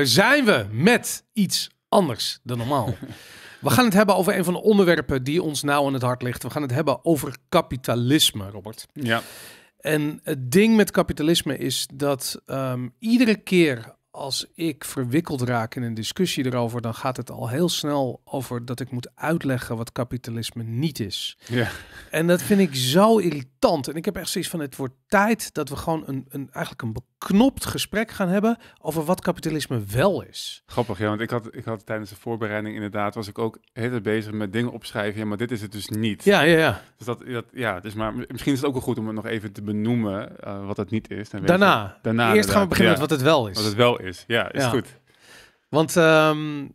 daar zijn we met iets anders dan normaal. We gaan het hebben over een van de onderwerpen die ons nauw aan het hart ligt. We gaan het hebben over kapitalisme, Robert. Ja. En het ding met kapitalisme is dat ehm, iedere keer als ik verwikkeld raak in een discussie erover, dan gaat het al heel snel over dat ik moet uitleggen wat kapitalisme niet is. Ja. En dat vind ik zo irritant. En ik heb echt zoiets van: het wordt tijd dat we gewoon een, een eigenlijk een beknopt gesprek gaan hebben over wat kapitalisme wel is. Grappig, ja, want ik had, ik had tijdens de voorbereiding inderdaad, was ik ook heel bezig met dingen opschrijven, ja, maar dit is het dus niet. Ja, ja, ja. Dus dat, dat ja, dus maar misschien is het ook wel goed om het nog even te benoemen uh, wat het niet is. Dan Daarna. je- daarna Eerst gaan we beginnen Ja, met wat het wel is. Wat het wel is. Ja, is Ja. goed. Want ehm,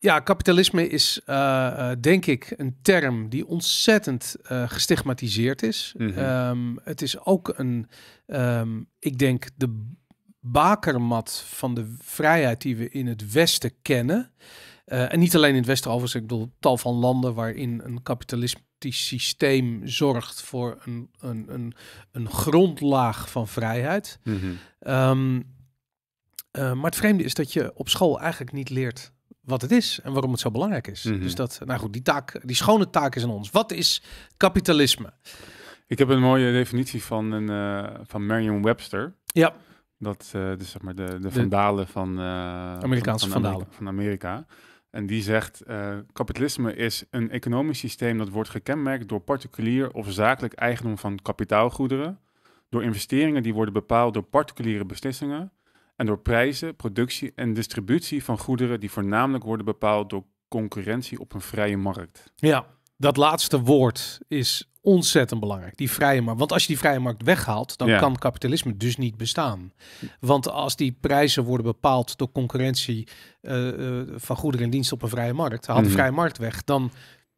ja, kapitalisme is eh, eh, denk ik een term die ontzettend eh, gestigmatiseerd is. Mhm. Ehm, het is ook een, ehm, ik denk, de bakermat van de vrijheid die we in het Westen kennen. En niet alleen in het Westen, overigens, ik bedoel tal van landen waarin een kapitalistisch systeem zorgt voor een, een, een, een grondlaag van vrijheid. Mhm. Ehm, eh, maar het vreemde is dat je op school eigenlijk niet leert wat het is en waarom het zo belangrijk is. Mhm. Dus dat, nou goed, die taak, die schone taak is aan ons. Wat is kapitalisme? Ik heb een mooie definitie van, een, eh, van Merriam-Webster. Ja, Dat, eh dus zeg maar de, de vandalen van, eh, Amerikaanse van, van vandalen. Amerika, van Amerika. En die zegt, kapitalisme is een economisch systeem dat wordt gekenmerkt door particulier of zakelijk eigendom van kapitaalgoederen, door investeringen die worden bepaald door particuliere beslissingen en door prijzen, productie en distributie van goederen die voornamelijk worden bepaald door concurrentie op een vrije markt. ja, dat laatste woord is ontzettend belangrijk. Die vrije markt. Want als je die vrije markt weghaalt, dan Ja. kan kapitalisme dus niet bestaan. Want als die prijzen worden bepaald door concurrentie eh, eh, van goederen en diensten op een vrije markt, haal de Mhm. vrije markt weg, dan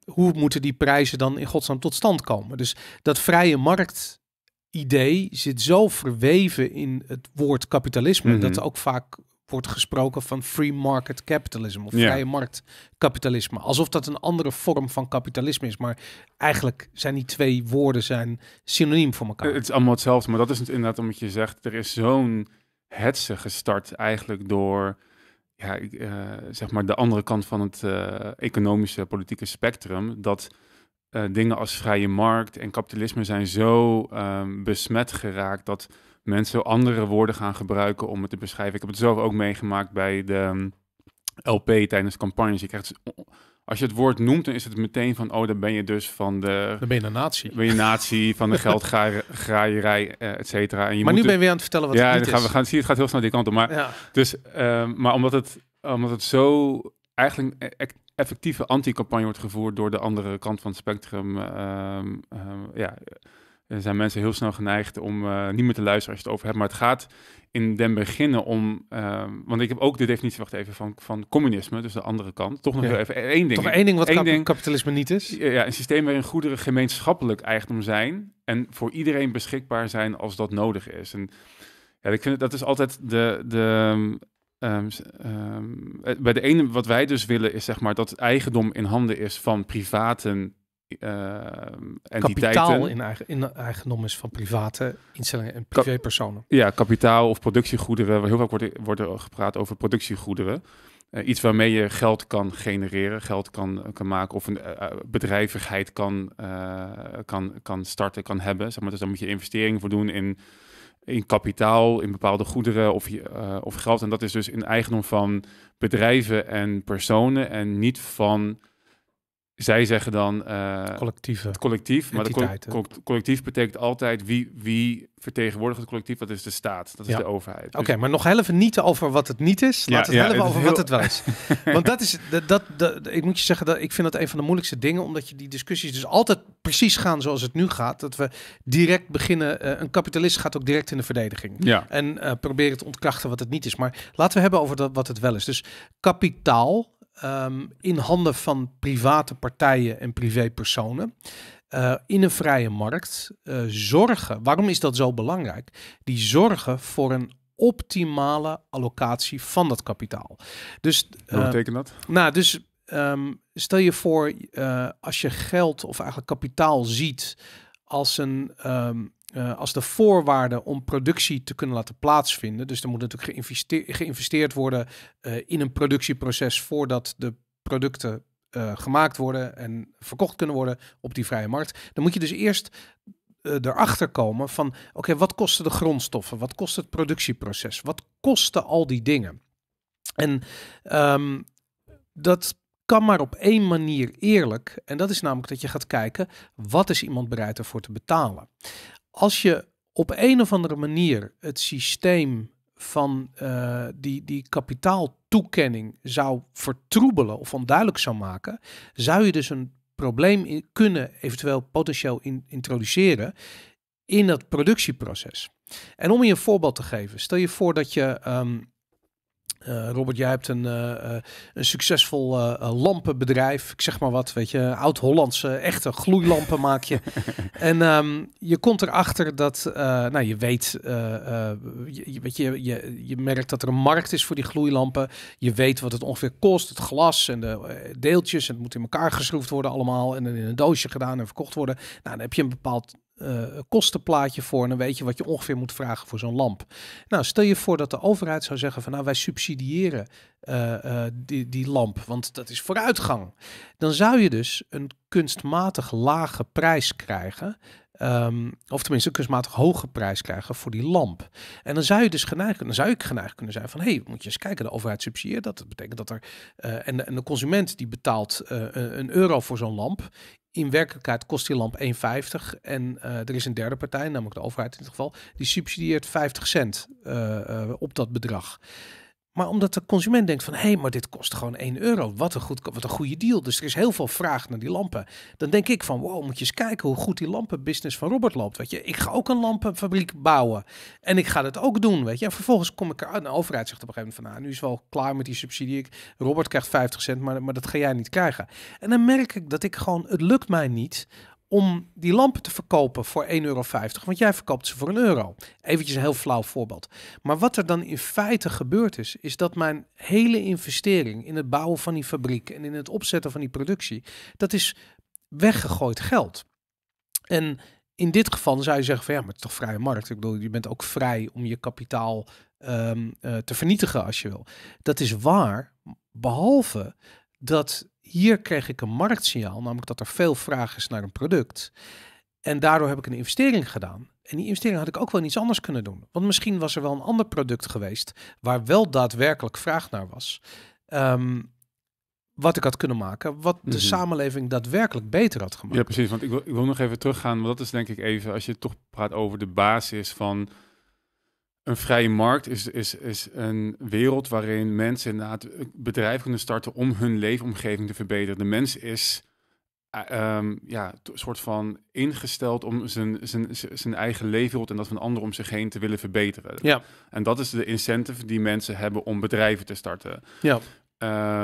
hoe moeten die prijzen dan in godsnaam tot stand komen? Dus dat vrije markt idee zit zo verweven in het woord kapitalisme Mhm. dat er ook vaak wordt gesproken van free market capitalism of Ja. vrije marktkapitalisme. Alsof dat een andere vorm van kapitalisme is, maar eigenlijk zijn die twee woorden zijn synoniem voor elkaar. Het is allemaal hetzelfde, maar dat is het inderdaad omdat je zegt, er is zo'n hetze gestart eigenlijk door ja, eh, zeg maar de andere kant van het eh, economische politieke spectrum, dat eh, dingen als vrije markt en kapitalisme zijn zo ehm, besmet geraakt dat mensen andere woorden gaan gebruiken om het te beschrijven. Ik heb het zelf ook meegemaakt bij de ehm, LP tijdens campagnes. Je krijgt, als je het woord noemt, dan is het meteen van, oh, dan ben je dus van de Dan ben je een natie. ben je natie van de geldgraaierij, eh et cetera. En je Maar moet nu ben je weer aan het vertellen wat ja, het niet gaan is. we gaan zie je, het gaat heel snel die kant op. Maar Ja. dus, ehm, maar omdat het, omdat het zo eigenlijk e- effectieve anti-campagne wordt gevoerd door de andere kant van het spectrum, ehm, ehm, ja, zijn mensen heel snel geneigd om eh, niet meer te luisteren als je het over hebt. Maar het gaat in den beginnen om, ehm, want ik heb ook de definitie, wacht even, van, van communisme, dus de andere kant. Toch nog Ja. even één ding. Toch één ding wat kap- ding- kapitalisme niet is? Ja, een systeem waarin goederen gemeenschappelijk eigendom zijn en voor iedereen beschikbaar zijn als dat nodig is. En ja, ik vind het, dat is altijd de, de ehm, ehm, eh, bij de ene wat wij dus willen is zeg maar dat het eigendom in handen is van privaten ehm entiteiten. Kapitaal in, eigen, in eigendom is van private instellingen en privépersonen. Ja, kapitaal of productiegoederen. Heel vaak wordt, er- wordt er gepraat over productiegoederen. Eh, iets waarmee je geld kan genereren, geld kan, kan maken of een eh, eh, bedrijvigheid kan, kan, kan starten, kan hebben. Zeg maar, dus dan moet je investeringen voor doen in, in kapitaal, in bepaalde goederen of, eh, of geld. En dat is dus in eigendom van bedrijven en personen en niet van, zij zeggen dan... eh, Collectieve. het collectief, maar het collectief betekent altijd wie, wie vertegenwoordigt het collectief. Dat is de staat, dat is Ja. de overheid. Oké, Dus- maar nog even niet over wat het niet is. We ja, het even het over wat het wel is. Want dat is, dat, dat, dat- ik moet je zeggen, dat ik vind dat een van de moeilijkste dingen, omdat je die discussies dus altijd precies gaan zoals het nu gaat. Dat we direct beginnen, eh, een kapitalist gaat ook direct in de verdediging. ja, En eh proberen te ontkrachten wat het niet is. Maar laten we hebben over dat, wat het wel is. Dus kapitaal ehm, in handen van private partijen en privépersonen. eh, in een vrije markt eh, zorgen. Waarom is dat zo belangrijk? Die zorgen voor een optimale allocatie van dat kapitaal. Dus, wat eh, betekent dat? nou, dus ehm, stel je voor, eh, als je geld of eigenlijk kapitaal ziet als een, ehm, eh, als de voorwaarde om productie te kunnen laten plaatsvinden. Dus er moet natuurlijk geïnvesteerd, worden eh, in een productieproces voordat de producten eh, gemaakt worden en verkocht kunnen worden op die vrije markt. Dan moet je dus eerst erachter komen van oké, wat kosten de grondstoffen? Wat kost het productieproces? Wat kosten al die dingen? En ehm, dat kan maar op één manier eerlijk. En dat is namelijk dat je gaat kijken, wat is iemand bereid ervoor te betalen? Als je op een of andere manier het systeem van uh, die, die kapitaaltoekenning zou vertroebelen of onduidelijk zou maken, zou je dus een probleem kunnen eventueel potentieel in, introduceren in het productieproces. En om je een voorbeeld te geven, stel je voor dat je um, uh, Robert, jij hebt een, uh, een succesvol lampenbedrijf. Ik zeg maar wat, weet je, oud-Hollandse echte gloeilampen maak je. en um, je komt erachter dat, nou je weet, je, weet je, je, je merkt dat er een markt is voor die gloeilampen. Je weet wat het ongeveer kost, het glas en de deeltjes. En het moet in elkaar geschroefd worden allemaal en in een doosje gedaan en verkocht worden. Nou, dan heb je een bepaald uh, kostenplaatje voor. En dan weet je wat je ongeveer moet vragen voor zo'n lamp. Nou, stel je voor dat de overheid zou zeggen van nou wij subsidiëren uh, uh, die, die lamp, want dat is vooruitgang. Dan zou je dus een kunstmatig lage prijs krijgen. Um, of tenminste een kunstmatig hoge prijs krijgen voor die lamp. En dan zou je dus geneigd, dan zou ik geneigd kunnen zijn van hé, hey, moet je eens kijken, de overheid subsidieert dat. Dat betekent dat er uh, en, de, en de consument die betaalt uh, een euro voor zo'n lamp. In werkelijkheid kost die lamp 1,50 en uh, er is een derde partij, namelijk de overheid in dit geval, die subsidieert 50 cent op dat bedrag. Maar omdat de consument denkt van, hé, hey, maar dit kost gewoon 1 euro. Wat een, goed, wat een goede deal. Dus er is heel veel vraag naar die lampen. Dan denk ik van, wow, moet je eens kijken hoe goed die lampenbusiness van Robert loopt. Weet je, ik ga ook een lampenfabriek bouwen. En ik ga dat ook doen, weet je. En vervolgens kom ik eruit. De overheid zegt op een gegeven moment van, nou, nu is wel klaar met die subsidie. Robert krijgt 50 cent, maar, maar dat ga jij niet krijgen. En dan merk ik dat ik gewoon, het lukt mij niet om die lampen te verkopen voor 1,50 euro. Want jij verkoopt ze voor een euro. Eventjes een heel flauw voorbeeld. Maar wat er dan in feite gebeurd is, is dat mijn hele investering in het bouwen van die fabriek en in het opzetten van die productie, dat is weggegooid geld. En in dit geval zou je zeggen van ja, maar het is toch vrije markt. Ik bedoel, je bent ook vrij om je kapitaal um, uh, te vernietigen als je wil. Dat is waar, behalve dat hier kreeg ik een marktsignaal, namelijk dat er veel vraag is naar een product. En daardoor heb ik een investering gedaan. En die investering had ik ook wel iets anders kunnen doen. Want misschien was er wel een ander product geweest waar wel daadwerkelijk vraag naar was. Um, wat ik had kunnen maken, wat de mm -hmm. samenleving daadwerkelijk beter had gemaakt. Ja, precies. Want ik wil, ik wil nog even teruggaan, want dat is denk ik even, als je toch praat over de basis van een vrije markt is, is, is een wereld waarin mensen inderdaad bedrijven kunnen starten om hun leefomgeving te verbeteren. De mens is uh, um, ja, een soort van ingesteld om zijn, zijn, zijn eigen leefwereld en dat van anderen om zich heen te willen verbeteren. Ja. En dat is de incentive die mensen hebben om bedrijven te starten. Ja.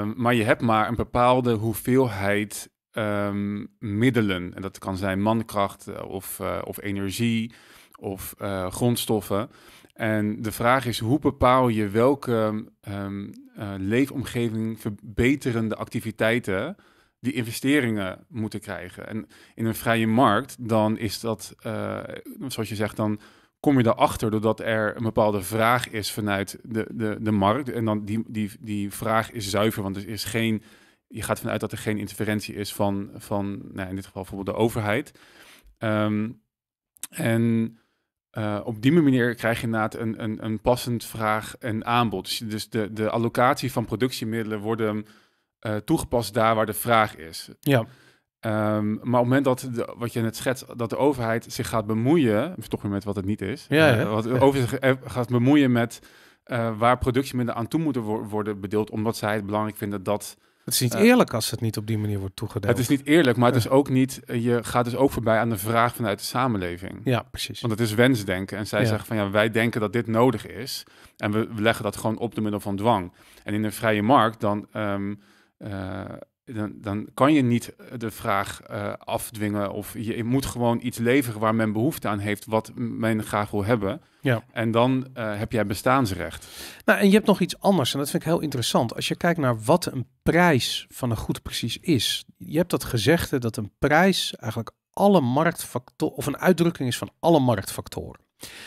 Um, maar je hebt maar een bepaalde hoeveelheid um, middelen. En dat kan zijn mankracht of, uh, of energie of uh, grondstoffen. En de vraag is, hoe bepaal je welke um, uh, leefomgeving verbeterende activiteiten die investeringen moeten krijgen? En in een vrije markt, dan is dat, uh, zoals je zegt, dan kom je daarachter doordat er een bepaalde vraag is vanuit de, de, de markt. En dan die, die, die vraag is zuiver, want er is geen, je gaat vanuit dat er geen interferentie is van, van nou, in dit geval bijvoorbeeld de overheid. Um, en uh, op die manier krijg je inderdaad een, een, een passend vraag en aanbod. Dus, dus de, de allocatie van productiemiddelen worden uh, toegepast daar waar de vraag is. Ja. Um, maar op het moment dat, de, wat je net schetst, dat de overheid zich gaat bemoeien, toch weer met wat het niet is, ja, ja. Uh, wat de overheid gaat bemoeien met waar productiemiddelen aan toe moeten wo worden bedeeld, omdat zij het belangrijk vinden dat het is niet eerlijk als het niet op die manier wordt toegedeeld. Het is niet eerlijk, maar het is ook niet. Je gaat dus ook voorbij aan de vraag vanuit de samenleving. Ja, precies. Want het is wensdenken. En zij ja. zeggen van ja, wij denken dat dit nodig is. En we, we leggen dat gewoon op door middel van dwang. En in een vrije markt dan. Um, uh, dan, dan, kan je niet de vraag uh, afdwingen of je, je, moet gewoon iets leveren waar men behoefte aan heeft, wat men graag wil hebben. Ja. En dan uh, heb jij bestaansrecht. Nou, en je hebt nog iets anders en dat vind ik heel interessant. Als je kijkt naar wat een prijs van een goed precies is. Je hebt dat gezegde dat een prijs eigenlijk alle marktfactoren, of een uitdrukking is van alle marktfactoren.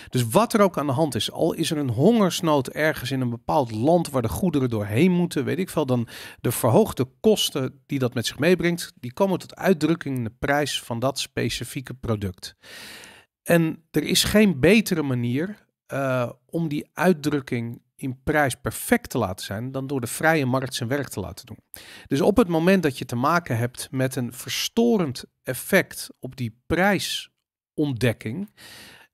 Dus wat er ook aan de hand is, al is er een hongersnood ergens in een bepaald land waar de goederen doorheen moeten, weet ik veel, dan de verhoogde kosten die dat met zich meebrengt, die komen tot uitdrukking in de prijs van dat specifieke product. En er is geen betere manier uh, om die uitdrukking in prijs perfect te laten zijn dan door de vrije markt zijn werk te laten doen. Dus op het moment dat je te maken hebt met een verstorend effect op die prijsontdekking,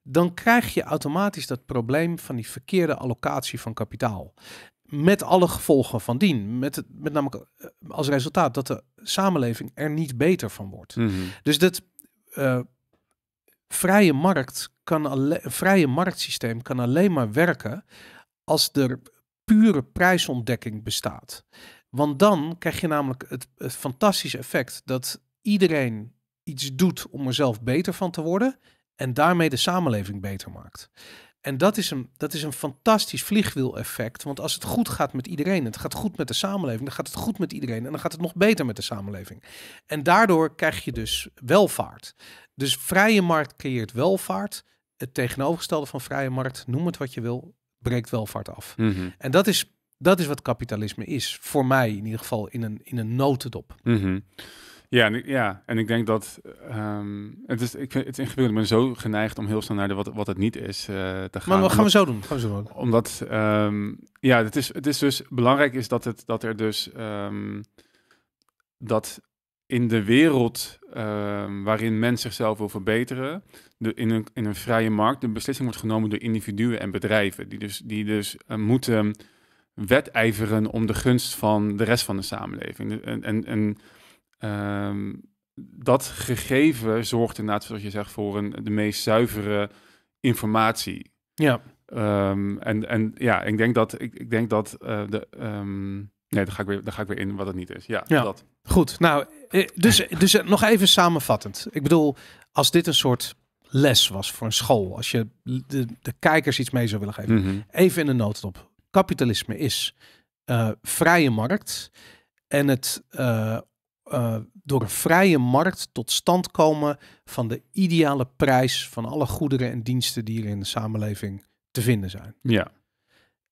dan krijg je automatisch dat probleem van die verkeerde allocatie van kapitaal. Met alle gevolgen van dien. Met, het, met namelijk eh, als resultaat dat de samenleving er niet beter van wordt. Mhm. Dus dat uh, vrije markt kan alleen, vrije marktsysteem kan alleen maar werken als er pure prijsontdekking bestaat. Want dan krijg je namelijk het, het fantastische effect dat iedereen iets doet om er zelf beter van te worden en daarmee de samenleving beter maakt. En dat is een, dat is een fantastisch vliegwiel-effect. Want als het goed gaat met iedereen, het gaat goed met de samenleving, dan gaat het goed met iedereen en dan gaat het nog beter met de samenleving. En daardoor krijg je dus welvaart. Dus vrije markt creëert welvaart. Het tegenovergestelde van vrije markt, noem het wat je wil, breekt welvaart af. Mhm. En dat is, dat is wat kapitalisme is. Voor mij in ieder geval in een, in een notendop. Mhm. Ja, en ik, ja, en ik denk dat ehm, het is, ik het ingewikkeld. Ik ben zo geneigd om heel snel naar de wat, wat het niet is eh, te gaan. Maar wat gaan we zo doen? Gaan we zo doen. omdat ehm, ja, het is, het is dus belangrijk is dat, het, dat er dus ehm, dat in de wereld waarin men zichzelf wil verbeteren, de, in, een, in een vrije markt, de beslissing wordt genomen door individuen en bedrijven, die dus, die dus eh, moeten wedijveren om de gunst van de rest van de samenleving. En, en, en ehm, dat gegeven zorgt inderdaad, zoals je zegt, voor een, de meest zuivere informatie. Ja, Ehm, en, en ja, ik denk dat ik, ik denk dat eh, de. ehm, nee, daar ga, ik weer, daar ga ik weer in wat het niet is. Ja, Ja. dat. goed. Nou, eh, dus, dus eh, nog even samenvattend. Ik bedoel, als dit een soort les was voor een school, als je de, de kijkers iets mee zou willen geven, Mhm. even in de notendop. Kapitalisme is vrije markt en het eh, door een vrije markt tot stand komen van de ideale prijs van alle goederen en diensten die er in de samenleving te vinden zijn. Ja.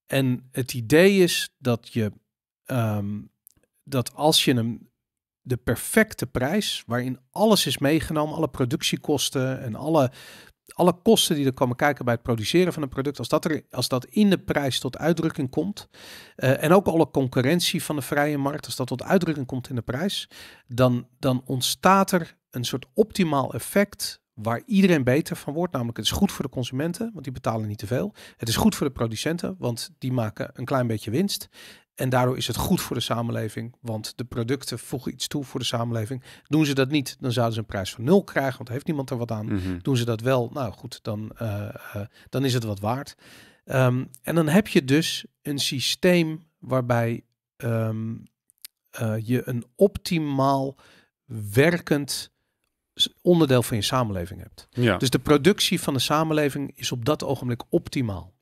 En het idee is dat je ehm, dat als je een de perfecte prijs, waarin alles is meegenomen, alle productiekosten en alle, alle kosten die er komen kijken bij het produceren van een product, als dat, er, als dat in de prijs tot uitdrukking komt, eh, en ook alle concurrentie van de vrije markt, als dat tot uitdrukking komt in de prijs, dan, dan ontstaat er een soort optimaal effect waar iedereen beter van wordt. Namelijk, het is goed voor de consumenten, want die betalen niet te veel. Het is goed voor de producenten, want die maken een klein beetje winst. En daardoor is het goed voor de samenleving, want de producten voegen iets toe voor de samenleving. Doen ze dat niet, dan zouden ze een prijs van nul krijgen, want heeft niemand er wat aan. Mhm. Doen ze dat wel, nou goed, dan, eh, eh, dan is het wat waard. Ehm, en dan heb je dus een systeem waarbij ehm, eh, je een optimaal werkend onderdeel van je samenleving hebt. Ja. Dus de productie van de samenleving is op dat ogenblik optimaal.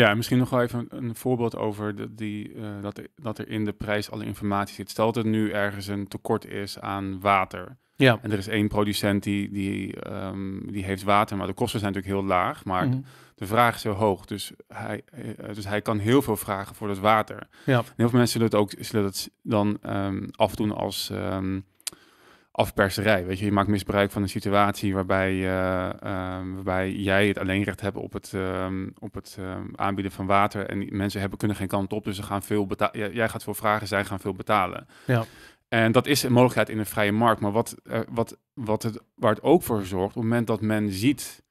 Ja, en misschien nog wel even een, een voorbeeld over de, die, eh, dat, er, dat er in de prijs alle informatie zit. Stel dat er nu ergens een tekort is aan water. Ja. En er is één producent die, die, ehm, die heeft water, maar de kosten zijn natuurlijk heel laag. Maar Mhm. de vraag is heel hoog. Dus hij, eh, dus hij kan heel veel vragen voor dat water. Ja. En heel veel mensen zullen het ook zullen het dan ehm, afdoen als ehm, afperserij. Weet je, je maakt misbruik van een situatie waarbij, eh, ehm, waarbij jij het alleenrecht hebt op het, ehm, op het ehm, aanbieden van water. En die mensen hebben, kunnen geen kant op, dus ze gaan veel betalen. Jij gaat veel vragen, zij gaan veel betalen. Ja. En dat is een mogelijkheid in een vrije markt. Maar wat, eh, wat, wat het, waar het ook voor zorgt, op het moment dat men ziet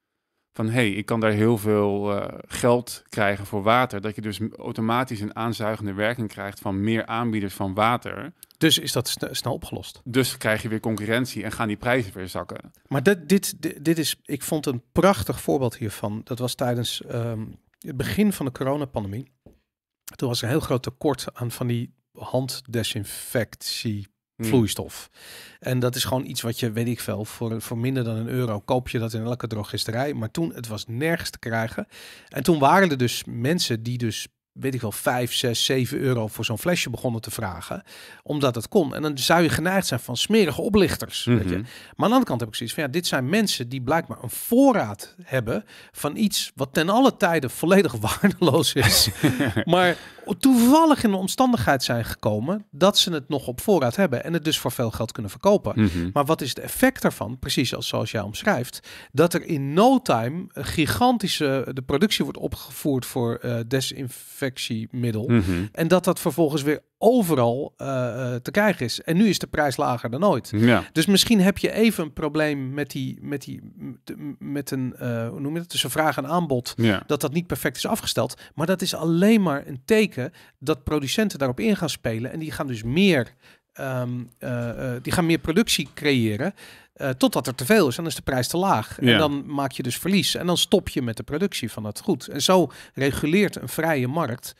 van hé, hey, ik kan daar heel veel eh, geld krijgen voor water, dat je dus automatisch een aanzuigende werking krijgt van meer aanbieders van water. Dus is dat sne- snel opgelost. Dus krijg je weer concurrentie en gaan die prijzen weer zakken. Maar dit, dit, dit, dit is, ik vond een prachtig voorbeeld hiervan. Dat was tijdens ehm, het begin van de coronapandemie. Toen was er een heel groot tekort aan van die handdesinfectie. Vloeistof. En dat is gewoon iets wat je, weet ik veel, voor, voor minder dan een euro koop je dat in elke drogisterij. Maar toen, het was nergens te krijgen. En toen waren er dus mensen die dus weet ik wel, 5, 6, 7 euro voor zo'n flesje begonnen te vragen. Omdat het kon. En dan zou je geneigd zijn van smerige oplichters. weet je. Mhm. Maar aan de andere kant heb ik zoiets van, ja, dit zijn mensen die blijkbaar een voorraad hebben van iets wat ten alle tijde volledig waardeloos is. maar toevallig in de omstandigheid zijn gekomen dat ze het nog op voorraad hebben en het dus voor veel geld kunnen verkopen. Mhm. Maar wat is het effect daarvan? Precies als, zoals jij omschrijft. Dat er in no time gigantische... De productie wordt opgevoerd voor eh, desinfectiemiddel. Mhm. En dat dat vervolgens weer overal eh, eh, te krijgen is. En nu is de prijs lager dan ooit. Ja. Dus misschien heb je even een probleem met die... Met, die, met een... eh, hoe noem je dat? Tussen vraag en aanbod Ja. dat dat niet perfect is afgesteld. Maar dat is alleen maar een teken dat producenten daarop in gaan spelen. En die gaan dus meer, ehm, eh, eh, die gaan meer productie creëren. eh, totdat er te veel is. En dan is de prijs te laag. En dan maak je dus verlies. En dan stop je met de productie van het goed. En zo reguleert een vrije markt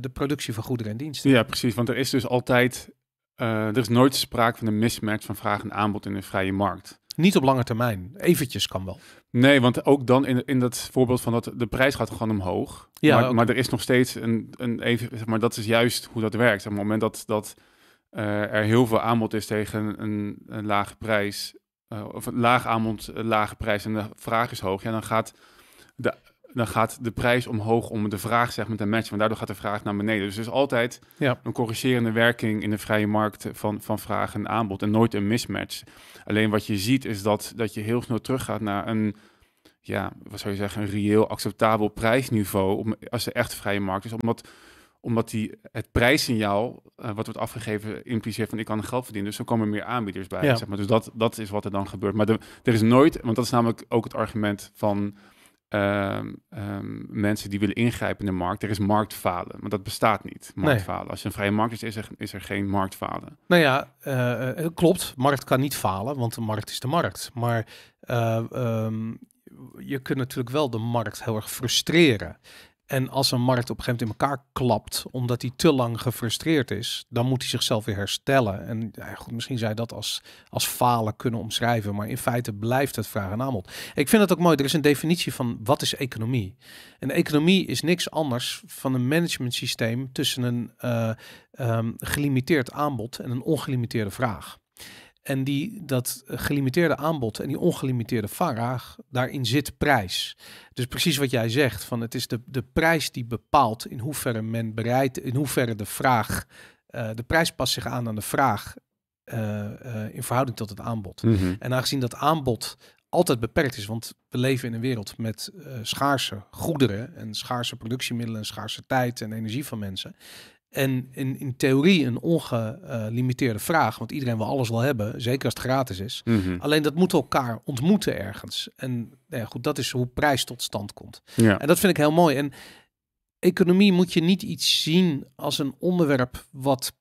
de productie van goederen en diensten. ja, precies. Want er is dus altijd... er is nooit sprake van een mismatch van vraag en aanbod in een vrije markt. Niet op lange termijn. Eventjes kan wel. Nee, want ook dan in, in dat voorbeeld van dat de prijs gaat gewoon omhoog. Ja, maar, maar er is nog steeds een, een even, zeg maar, dat is juist hoe dat werkt. Op het moment dat, dat er heel veel aanbod is tegen een, een lage prijs, eh, of een laag aanbod, een lage prijs en de vraag is hoog, ja, dan gaat de, dan gaat de prijs omhoog om de vraag zeg maar te matchen. Want daardoor gaat de vraag naar beneden. Dus er is altijd Ja. een corrigerende werking in de vrije markt van, van vraag en aanbod en nooit een mismatch. Alleen wat je ziet is dat, dat je heel snel teruggaat naar een, ja, wat zou je zeggen, een reëel acceptabel prijsniveau om, als er echt vrije markt is. Omdat, omdat die, het prijssignaal eh, wat wordt afgegeven impliceert van ik kan geld verdienen. Dus dan komen er meer aanbieders bij. Ja. Zeg maar. Dus dat, dat is wat er dan gebeurt. Maar de, er is nooit, want dat is namelijk ook het argument van ehm, ehm, mensen die willen ingrijpen in de markt. Er is marktfalen, maar dat bestaat niet. Marktfalen. Als je een vrije markt is, is er, is er geen marktfalen. Nou ja, eh, klopt. Markt kan niet falen, want de markt is de markt. Maar ehm, je kunt natuurlijk wel de markt heel erg frustreren. En als een markt op een gegeven moment in elkaar klapt, omdat hij te lang gefrustreerd is, dan moet hij zichzelf weer herstellen. En ja, goed, misschien zou je dat als, als falen kunnen omschrijven, maar in feite blijft het vraag en aanbod. Ik vind het ook mooi, er is een definitie van wat is economie. En economie is niks anders van een management systeem tussen een eh, ehm, gelimiteerd aanbod en een ongelimiteerde vraag. En die, dat gelimiteerde aanbod en die ongelimiteerde vraag, daarin zit prijs. Dus precies wat jij zegt, van het is de, de prijs die bepaalt in hoeverre men bereid, in hoeverre de vraag, eh, de prijs past zich aan aan de vraag eh, eh, in verhouding tot het aanbod. En aangezien dat aanbod altijd beperkt is, want we leven in een wereld met schaarse goederen en schaarse productiemiddelen en schaarse tijd en energie van mensen. En in, in theorie een ongelimiteerde vraag, want iedereen wil alles wel hebben, zeker als het gratis is. Mhm. Alleen dat moet elkaar ontmoeten ergens. En nou ja, goed, dat is hoe prijs tot stand komt. Ja. En dat vind ik heel mooi. En economie moet je niet iets zien als een onderwerp wat,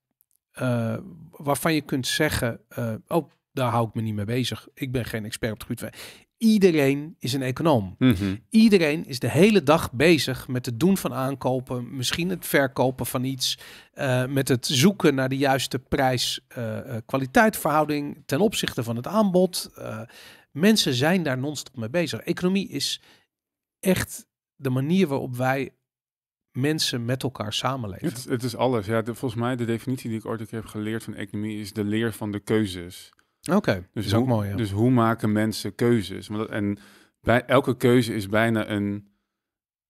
eh, waarvan je kunt zeggen, eh, oh, daar hou ik me niet mee bezig. Ik ben geen expert op het gebied. Iedereen is een econoom. Mhm. Iedereen is de hele dag bezig met het doen van aankopen, misschien het verkopen van iets, eh, met het zoeken naar de juiste prijs-kwaliteitverhouding ten opzichte van het aanbod. Eh, mensen zijn daar non-stop mee bezig. Economie is echt de manier waarop wij mensen met elkaar samenleven. Het, is- het is alles. Ja, de- volgens mij de definitie die ik ooit heb geleerd van economie is de leer van de keuzes. Oké, Dus is ook hoe, mooi. Ja. Dus hoe maken mensen keuzes? En bij elke keuze is bijna een.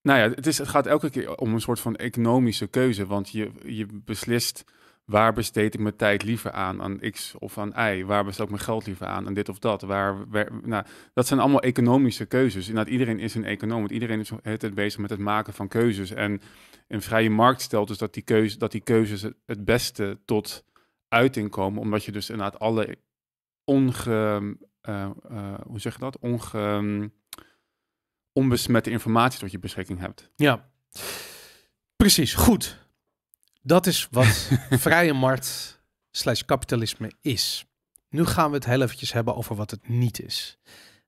Nou ja, het, is, het gaat elke keer om een soort van economische keuze. Want je, je beslist waar besteed ik mijn tijd liever aan, aan X of aan Y? Waar besteed ik mijn geld liever aan, aan dit of dat? Waar, waar- nou, dat zijn allemaal economische keuzes. Inderdaad, iedereen is een econoom. Want iedereen is tijd bezig met het maken van keuzes. En een vrije markt stelt dus dat die, keuze, dat die keuzes het, het beste tot uiting komen. Omdat je dus inderdaad alle onge, eh, eh, hoe zeg je dat? Onge, onbesmette informatie tot je beschikking hebt. Ja, precies. Goed. Dat is wat vrije markt slash kapitalisme is. Nu gaan we het heel eventjes hebben over wat het niet is.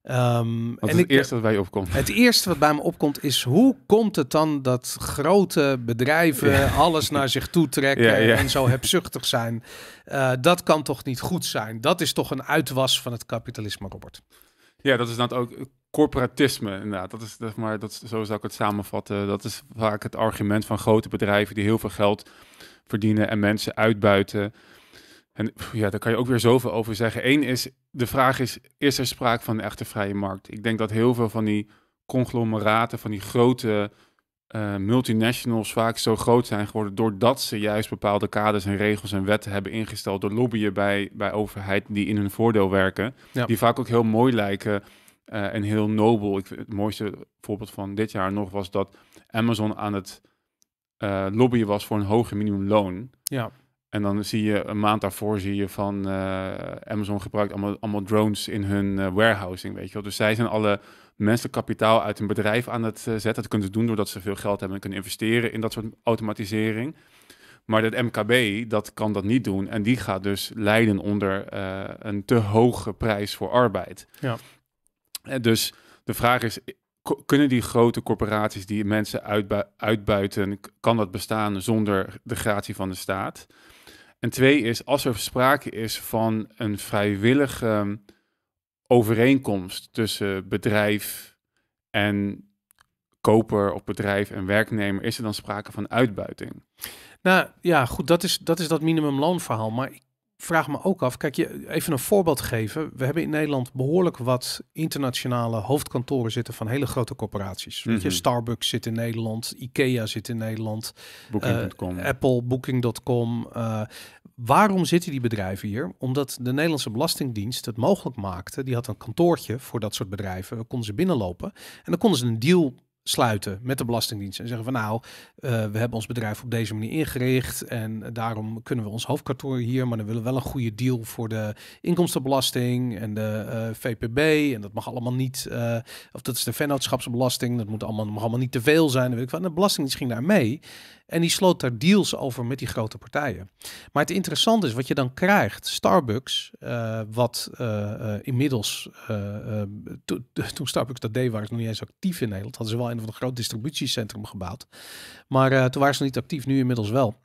Ehm, het eerste wat bij je opkomt? het eerste wat bij me opkomt is hoe komt het dan dat grote bedrijven Ja. alles naar zich toe trekken Ja, ja. en zo hebzuchtig zijn? Eh, dat kan toch niet goed zijn? Dat is toch een uitwas van het kapitalisme, Robert? Ja, dat is dan ook corporatisme, inderdaad. Dat is, zeg maar, dat zo zou ik het samenvatten. Dat is vaak het argument van grote bedrijven die heel veel geld verdienen en mensen uitbuiten. En ja, daar kan je ook weer zoveel over zeggen. Eén is, de vraag is, is er sprake van een echte vrije markt? Ik denk dat heel veel van die conglomeraten, van die grote uh, multinationals vaak zo groot zijn geworden doordat ze juist bepaalde kaders en regels en wetten hebben ingesteld door lobbyen bij, bij overheid die in hun voordeel werken. Die vaak ook heel mooi lijken uh, en heel nobel. Ik, het mooiste voorbeeld van dit jaar nog was dat Amazon aan het uh, lobbyen was voor een hoger minimumloon. Ja. En dan zie je een maand daarvoor zie je van Amazon gebruikt allemaal, allemaal drones in hun warehousing, weet je wel. Dus zij zijn alle menselijk kapitaal uit een bedrijf aan het zetten. Dat kunnen ze doen doordat ze veel geld hebben en kunnen investeren in dat soort automatisering. Maar dat MKB, dat kan dat niet doen. En die gaat dus lijden onder een te hoge prijs voor arbeid. Ja. En dus de vraag is, kunnen die grote corporaties die mensen uitbuiten, kan dat bestaan zonder de gratie van de staat? En twee is, als er sprake is van een vrijwillige overeenkomst tussen bedrijf en koper of bedrijf en werknemer, is er dan sprake van uitbuiting? Nou ja, goed, dat is dat, is dat minimumloonverhaal. Maar ik vraag me ook af, kijk je even een voorbeeld geven. We hebben in Nederland behoorlijk wat internationale hoofdkantoren zitten van hele grote corporaties. Weet je, mhm. Starbucks zit in Nederland, IKEA zit in Nederland, Booking.com, uh, Apple, Booking.com. Uh, waarom zitten die bedrijven hier? Omdat de Nederlandse Belastingdienst het mogelijk maakte. Die had een kantoortje voor dat soort bedrijven. Konden ze binnenlopen en dan konden ze een deal sluiten met de Belastingdienst. En zeggen van nou, uh, we hebben ons bedrijf op deze manier ingericht en daarom kunnen we ons hoofdkantoor hier, maar dan willen we wel een goede deal voor de inkomstenbelasting en de eh, VPB. En dat mag allemaal niet, uh, of dat is de vennootschapsbelasting, dat moet allemaal, mag allemaal niet te veel zijn. weet ik. De Belastingdienst ging daar mee. En die sloot daar deals over met die grote partijen. Maar het interessante is wat je dan krijgt. Starbucks, wat inmiddels, to, toen Starbucks dat deed, waren ze nog niet eens actief in Nederland. Hadden ze wel een van een groot distributiecentrum gebouwd. Maar toen waren ze niet actief, nu inmiddels wel.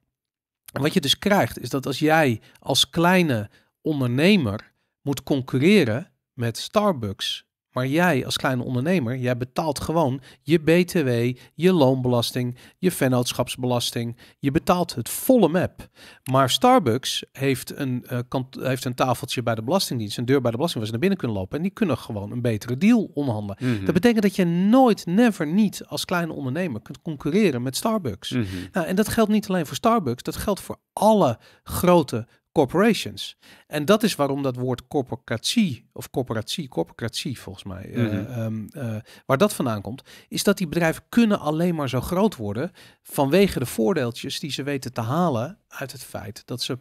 En wat je dus krijgt, is dat als jij als kleine ondernemer moet concurreren met Starbucks maar jij als kleine ondernemer, jij betaalt gewoon je BTW, je loonbelasting, je vennootschapsbelasting. Je betaalt het volle map. Maar Starbucks heeft een, uh, kant, heeft een tafeltje bij de Belastingdienst, een deur bij de Belastingdienst waar ze naar binnen kunnen lopen. En die kunnen gewoon een betere deal onderhandelen. Mhm. Dat betekent dat je nooit, never niet als kleine ondernemer kunt concurreren met Starbucks. Mhm. nou, en dat geldt niet alleen voor Starbucks, dat geldt voor alle grote corporations. En dat is waarom dat woord corporatie, of corporatie, corporatie volgens mij, mm uh, waar dat vandaan komt, is dat die bedrijven kunnen alleen maar zo groot worden vanwege de voordeeltjes die ze weten te halen uit het feit dat ze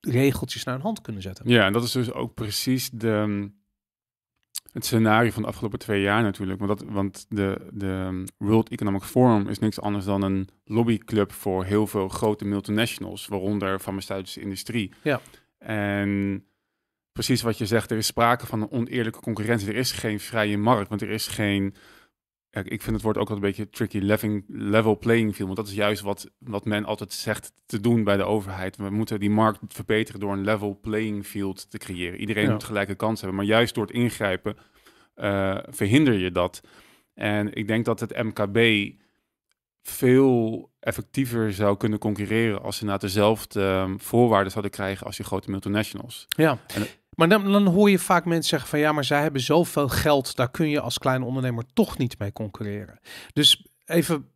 regeltjes naar hun hand kunnen zetten. Ja, en dat is dus ook precies de, het scenario van de afgelopen twee jaar natuurlijk. Want, dat, want de, de World Economic Forum is niks anders dan een lobbyclub voor heel veel grote multinationals, waaronder farmaceutische industrie. Ja. En precies wat je zegt, er is sprake van een oneerlijke concurrentie. Er is geen vrije markt, want er is geen ik vind het woord ook wel een beetje tricky, level playing field. Want dat is juist wat, wat men altijd zegt te doen bij de overheid. We moeten die markt verbeteren door een level playing field te creëren. Iedereen moet gelijke kans hebben. Maar juist door het ingrijpen uh, verhinder je dat. En ik denk dat het MKB veel effectiever zou kunnen concurreren als ze naar dezelfde um, voorwaarden zouden krijgen als die grote multinationals. Ja. Maar dan, dan hoor je vaak mensen zeggen van ja, maar zij hebben zoveel geld, daar kun je als kleine ondernemer toch niet mee concurreren. Dus even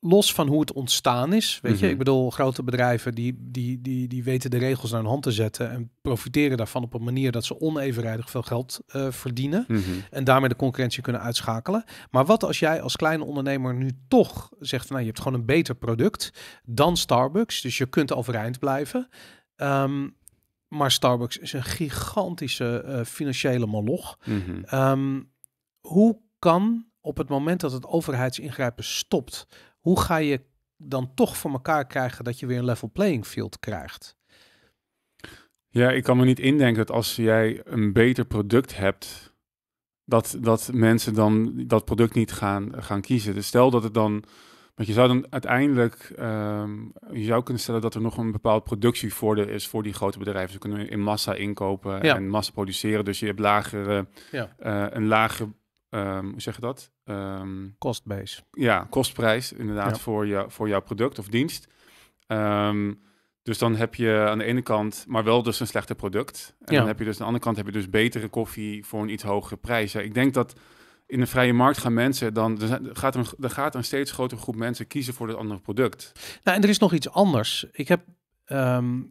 los van hoe het ontstaan is, weet je, mhm. ik bedoel, grote bedrijven die, die, die, die weten de regels naar hun hand te zetten en profiteren daarvan op een manier dat ze onevenredig veel geld uh, verdienen mhm. en daarmee de concurrentie kunnen uitschakelen. Maar wat als jij als kleine ondernemer nu toch zegt van nou, je hebt gewoon een beter product dan Starbucks, dus je kunt overeind blijven. Um, maar Starbucks is een gigantische uh, financiële moloch. Mhm. Ehm, hoe kan op het moment dat het overheidsingrijpen stopt, hoe ga je dan toch voor elkaar krijgen dat je weer een level playing field krijgt? Ja, ik kan me niet indenken dat als jij een beter product hebt, dat, dat mensen dan dat product niet gaan, gaan kiezen. Dus stel dat het dan want je zou dan uiteindelijk, uh, je zou kunnen stellen dat er nog een bepaald productievoordeel is voor die grote bedrijven. Ze kunnen in massa inkopen en massa produceren. Dus je hebt lagere, ja. uh, een lager ehm, hoe zeg je dat? Ehm, Cost base. ja, kostprijs inderdaad Ja. voor, jou, voor jouw product of dienst. Ehm, dus dan heb je aan de ene kant, maar wel dus een slechter product. En dan heb je dus aan de andere kant heb je dus betere koffie voor een iets hogere prijs. Ja, ik denk dat in de vrije markt gaan mensen dan, er gaat een, er gaat een steeds grotere groep mensen kiezen voor het andere product. Nou, en er is nog iets anders. Ik heb, ehm,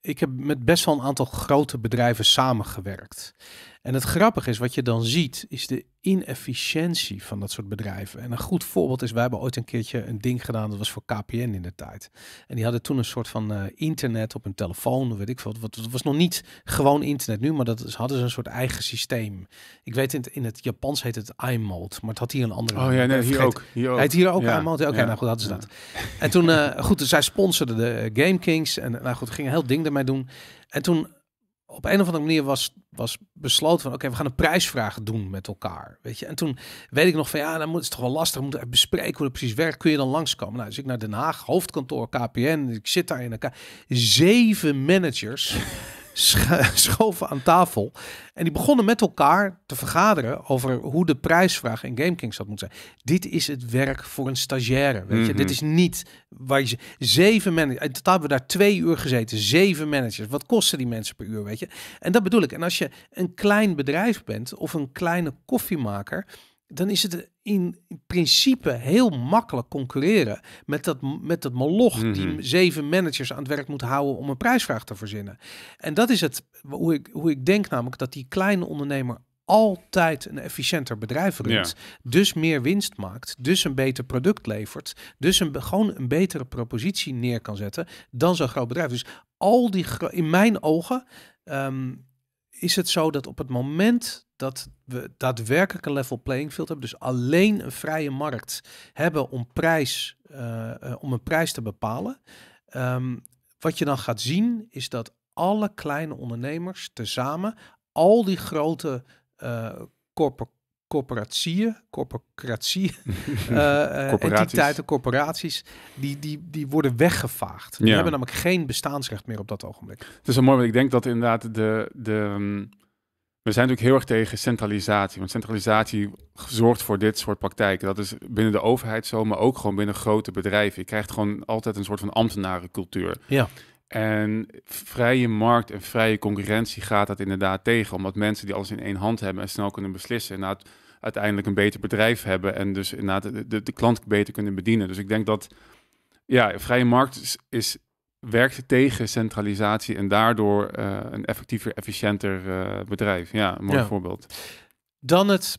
ik heb met best wel een aantal grote bedrijven samengewerkt. En het grappige is, wat je dan ziet, is de inefficiëntie van dat soort bedrijven. En een goed voorbeeld is, wij hebben ooit een keertje een ding gedaan, dat was voor KPN in de tijd. En die hadden toen een soort van eh, internet op een telefoon, weet ik veel. Het was nog niet gewoon internet nu, maar dat is, hadden ze een soort eigen systeem. Ik weet, in het, in het Japans heet het iMode, maar het had hier een andere Oh ja, nee, hier ook. Hier ook. Heet hier ook Ja, iMode? Oké, ja, nou goed, hadden ze dat. En toen, eh, goed, dus zij sponsorden de eh, Game Kings. En nou goed, gingen een heel ding ermee doen. En toen, op een of andere manier was, was besloten van... oké, we gaan een prijsvraag doen met elkaar, weet je. En toen weet ik nog van, ja, dan moet het toch wel lastig. We moeten even bespreken hoe het precies werkt. Kun je dan langskomen? Nou, dus ik naar Den Haag, hoofdkantoor KPN. Ik zit daar in elkaar. Zeven managers schoven aan tafel. En die begonnen met elkaar te vergaderen over hoe de prijsvraag in GameKings dat moet zijn. Dit is het werk voor een stagiaire. Weet je, Mhm. dit is niet waar je zeven managers. In totaal hebben we daar twee uur gezeten. Zeven managers. Wat kosten die mensen per uur? Weet je? En dat bedoel ik. En als je een klein bedrijf bent of een kleine koffiemaker. Dan is het in principe heel makkelijk concurreren met dat, met dat moloch Mhm. die zeven managers aan het werk moet houden om een prijsvraag te verzinnen. En dat is het hoe ik, hoe ik denk namelijk dat die kleine ondernemer altijd een efficiënter bedrijf runt. Dus meer winst maakt. Dus een beter product levert. Dus een, gewoon een betere propositie neer kan zetten dan zo'n groot bedrijf. Dus al die, in mijn ogen, ehm, is het zo dat op het moment dat we daadwerkelijk een level playing field hebben, dus alleen een vrije markt hebben om prijs, eh, eh, om een prijs te bepalen, ehm, wat je dan gaat zien is dat alle kleine ondernemers tezamen al die grote corpor corporatieën, corporatieën, Corporaties. entiteiten, corporaties, die, die, die worden weggevaagd. Die hebben namelijk geen bestaansrecht meer op dat ogenblik. Het is wel mooi, want ik denk dat inderdaad de... de mm, we zijn natuurlijk heel erg tegen centralisatie. Want centralisatie zorgt voor dit soort praktijken. Dat is binnen de overheid zo, maar ook gewoon binnen grote bedrijven. Je krijgt gewoon altijd een soort van ambtenarencultuur. Ja. En vrije markt en vrije concurrentie gaat dat inderdaad tegen. Omdat mensen die alles in één hand hebben en snel kunnen beslissen... inderdaad uiteindelijk een beter bedrijf hebben... en dus inderdaad de, de, de klant beter kunnen bedienen. Dus ik denk dat ja, vrije markt is, is werkt tegen centralisatie en daardoor eh, een effectiever, efficiënter eh, bedrijf. Ja, een mooi Ja. voorbeeld. Dan het,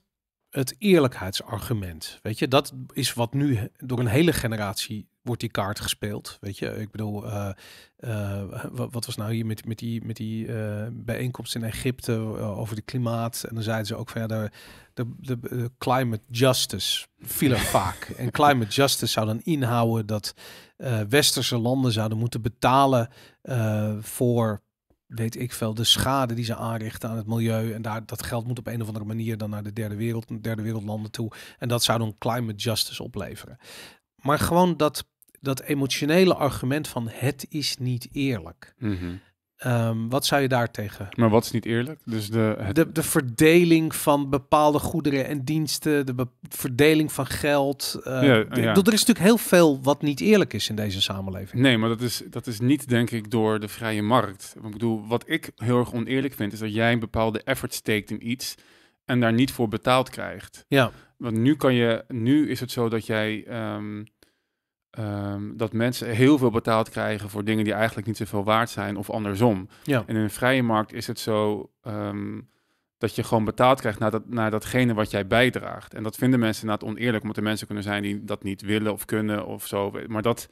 het eerlijkheidsargument. Weet je, dat is wat nu door een hele generatie wordt die kaart gespeeld. Weet je, ik bedoel, eh, eh, wat, wat was nou hier met, met die, met die eh, bijeenkomst in Egypte over het klimaat? En dan zeiden ze ook van ja, de, de, de, de climate justice viel er vaak. En climate justice zou dan inhouden dat westerse landen zouden moeten betalen voor weet ik veel, de schade die ze aanrichten aan het milieu. En daar, dat geld moet op een of andere manier dan naar de derde wereld, derde wereldlanden toe. En dat zou dan climate justice opleveren. Maar gewoon dat, dat emotionele argument van het is niet eerlijk. Mhm. Ehm, wat zou je daar tegen? Maar wat is niet eerlijk? Dus de, het, De, de verdeling van bepaalde goederen en diensten, de verdeling van geld. eh, Ja, de- ja. Er is natuurlijk heel veel wat niet eerlijk is in deze samenleving. nee, maar dat is, dat is niet, denk ik, door de vrije markt. Ik bedoel, wat ik heel erg oneerlijk vind, is dat jij een bepaalde effort steekt in iets en daar niet voor betaald krijgt. Ja, Want nu kan je, nu is het zo dat jij ehm, ehm, dat mensen heel veel betaald krijgen voor dingen die eigenlijk niet zoveel waard zijn, of andersom. ja, En in een vrije markt is het zo ehm, dat je gewoon betaald krijgt naar, dat, naar datgene wat jij bijdraagt. En dat vinden mensen inderdaad oneerlijk, omdat er mensen kunnen zijn die dat niet willen of kunnen of zo. Maar dat,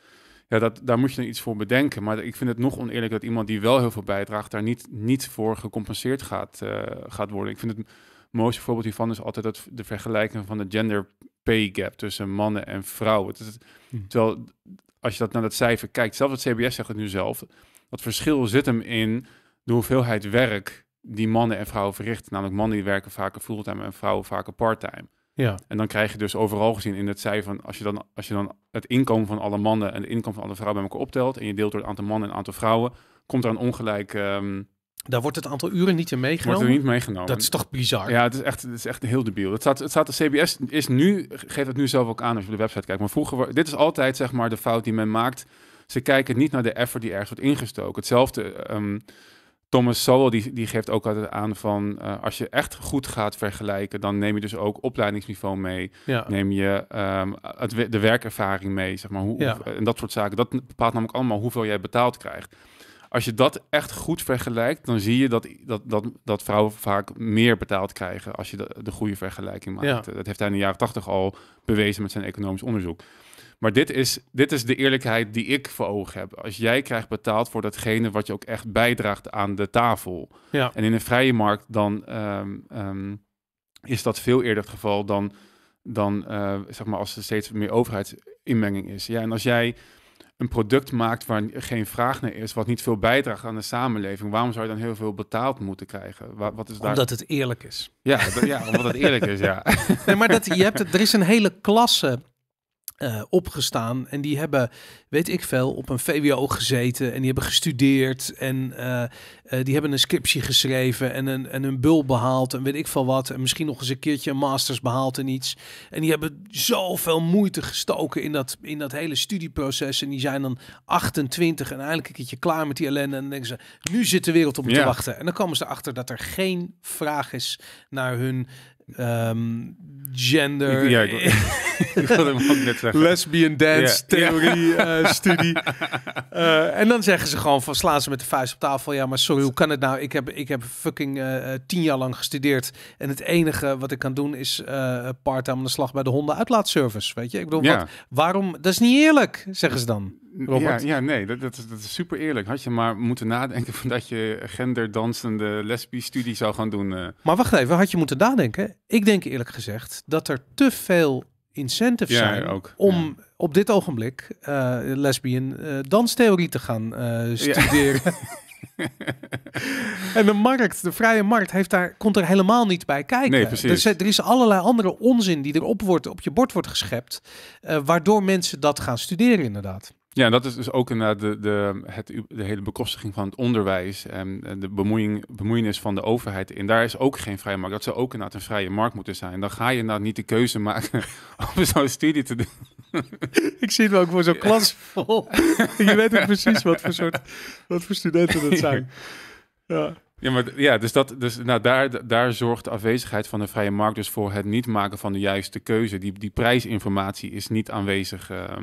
ja, dat, daar moet je dan iets voor bedenken. Maar ik vind het nog oneerlijk dat iemand die wel heel veel bijdraagt, daar niet, niet voor gecompenseerd gaat, eh, gaat worden. Ik vind het mooiste voorbeeld hiervan is altijd dat de vergelijking van de gender pay gap tussen mannen en vrouwen. Het is, Hm. Terwijl als je dat naar dat cijfer kijkt, zelfs het CBS zegt het nu zelf, dat verschil zit hem in de hoeveelheid werk die mannen en vrouwen verrichten. Namelijk mannen die werken vaker fulltime en vrouwen vaker parttime. ja, En dan krijg je dus overal gezien in het cijfer, van als je, dan, als je dan het inkomen van alle mannen en het inkomen van alle vrouwen bij elkaar optelt en je deelt door het aantal mannen en het aantal vrouwen, komt er een ongelijk ehm, Daar wordt het aantal uren niet in Wordt meegenomen. er niet meegenomen. Dat is toch bizar? Ja, het is echt, het is echt heel debiel. Het staat, het staat, de CBS is nu, geeft het nu zelf ook aan als je op de website kijkt. Maar vroeger, dit is altijd zeg maar de fout die men maakt. Ze kijken niet naar de effort die ergens wordt ingestoken. Hetzelfde, ehm, Thomas Sowell die, die geeft ook altijd aan van, eh, als je echt goed gaat vergelijken, dan neem je dus ook opleidingsniveau mee. Ja. Neem je ehm, het, de werkervaring mee, zeg maar, hoe, Ja. hoe- en dat soort zaken. Dat bepaalt namelijk allemaal hoeveel jij betaald krijgt. Als je dat echt goed vergelijkt, dan zie je dat, dat, dat, dat vrouwen vaak meer betaald krijgen als je de, de goede vergelijking maakt. Ja. Dat heeft hij in de jaren tachtig al bewezen met zijn economisch onderzoek. Maar dit is, dit is de eerlijkheid die ik voor ogen heb. Als jij krijgt betaald voor datgene wat je ook echt bijdraagt aan de tafel. Ja. En in een vrije markt dan ehm, ehm, is dat veel eerder het geval dan, dan eh, zeg maar als er steeds meer overheidsinmenging is. Ja, en als jij een product maakt waar geen vraag naar is, wat niet veel bijdraagt aan de samenleving, waarom zou je dan heel veel betaald moeten krijgen? Wat, wat is daar? Omdat het eerlijk is. Ja, dat- ja, omdat het eerlijk is, ja. Nee, maar dat, je hebt, het- er is een hele klasse eh, opgestaan. En die hebben, weet ik veel, op een VWO gezeten en die hebben gestudeerd en eh, eh, die hebben een scriptie geschreven en een, en een bul behaald en weet ik veel wat. En misschien nog eens een keertje een masters behaald en iets. En die hebben zoveel moeite gestoken in dat, in dat hele studieproces. En die zijn dan 28 en eindelijk een keertje klaar met die ellende. En dan denken ze, nu zit de wereld op me te wachten. En dan komen ze erachter dat er geen vraag is naar hun gender, Ja, ik, ik wilde hem ook net zeggen. lesbian dance theorie eh, studie. Eh, en dan zeggen ze gewoon van slaan ze met de vuist op tafel. Ja, maar sorry, hoe kan het nou? Ik heb, ik heb fucking eh, tien jaar lang gestudeerd. En het enige wat ik kan doen is part-time aan de slag bij de honden uitlaatservice. Weet je, ik bedoel, Ja. wat, waarom? Dat is niet eerlijk, zeggen ze dan. Robert? Ja, ja nee, dat, dat, is, dat is super eerlijk. Had je maar moeten nadenken voordat je genderdansende lesbie studie zou gaan doen. eh. Maar wacht even, had je moeten nadenken? Ik denk eerlijk gezegd dat er te veel incentives Ja, zijn ook, om op dit ogenblik eh lesbian eh, danstheorie te gaan studeren. en de markt, de vrije markt, heeft daar, komt er helemaal niet bij kijken. Nee, precies. Dus, er is allerlei andere onzin die erop wordt, op je bord wordt geschept, waardoor mensen dat gaan studeren inderdaad. Ja, dat is dus ook inderdaad de, de, het, de hele bekostiging van het onderwijs en de bemoeiing, bemoeienis van de overheid. En daar is ook geen vrije markt. Dat zou ook inderdaad een vrije markt moeten zijn. Dan ga je inderdaad niet de keuze maken om zo'n studie te doen. Ik zie het ook voor zo'n klas vol. je weet ook precies wat voor soort wat voor studenten dat zijn. Ja. Ja, maar ja, dus, dat, dus nou, daar, daar zorgt de afwezigheid van de vrije markt dus voor het niet maken van de juiste keuze. Die, die prijsinformatie is niet aanwezig. eh.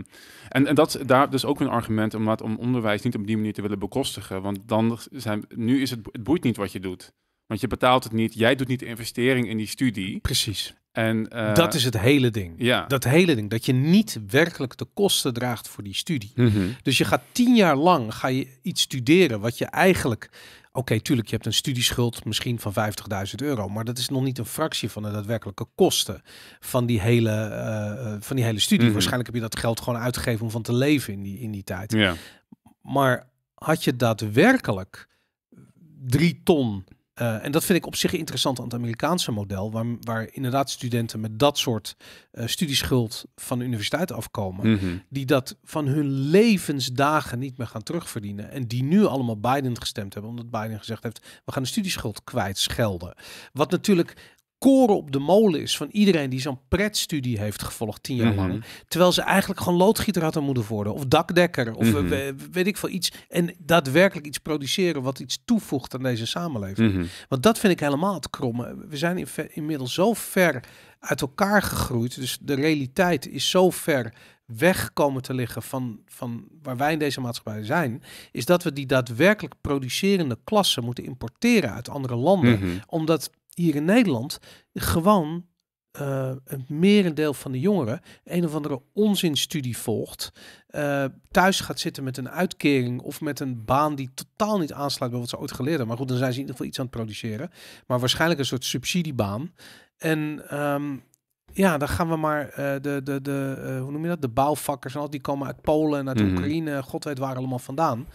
En, en dat is daar dus ook een argument om, om onderwijs niet op die manier te willen bekostigen. Want dan zijn, nu is het, het boeit niet wat je doet. Want je betaalt het niet, jij doet niet de investering in die studie. Precies. En, eh, dat is het hele ding. Ja. Dat hele ding. Dat je niet werkelijk de kosten draagt voor die studie. Mhm. Dus je gaat tien jaar lang ga je iets studeren wat je eigenlijk. Oké, tuurlijk, je hebt een studieschuld misschien van 50.000 euro, maar dat is nog niet een fractie van de daadwerkelijke kosten van die hele, eh, eh, van die hele studie. Mhm. Waarschijnlijk heb je dat geld gewoon uitgegeven om van te leven in die, in die tijd. Ja. Maar had je daadwerkelijk drie ton. Eh, en dat vind ik op zich interessant aan het Amerikaanse model, waar, waar inderdaad studenten met dat soort eh, studieschuld van de universiteit afkomen, Mhm. die dat van hun levensdagen niet meer gaan terugverdienen. En die nu allemaal Biden gestemd hebben, omdat Biden gezegd heeft, we gaan de studieschuld kwijtschelden. Wat natuurlijk koren op de molen is van iedereen die zo'n pretstudie heeft gevolgd tien jaar Mhm. lang. Terwijl ze eigenlijk gewoon loodgieter hadden moeten worden. Of dakdekker. Of Mhm. eh, we- weet ik veel iets. En daadwerkelijk iets produceren wat iets toevoegt aan deze samenleving. Mhm. Want dat vind ik helemaal het kromme. We zijn in ver- inmiddels zo ver uit elkaar gegroeid. Dus de realiteit is zo ver wegkomen te liggen van, van waar wij in deze maatschappij zijn. Is dat we die daadwerkelijk producerende klasse moeten importeren uit andere landen. Mhm. Omdat hier in Nederland gewoon eh, een merendeel van de jongeren een of andere onzinstudie volgt. eh, thuis gaat zitten met een uitkering of met een baan die totaal niet aansluit bij wat ze ooit geleerd hebben. Maar goed, dan zijn ze in ieder geval iets aan het produceren. Maar waarschijnlijk een soort subsidiebaan. En ehm, ja, dan gaan we maar eh, de, de, de hoe noem je dat? De bouwvakkers en al die komen uit Polen en uit Mhm. Oekraïne. God weet waar allemaal vandaan.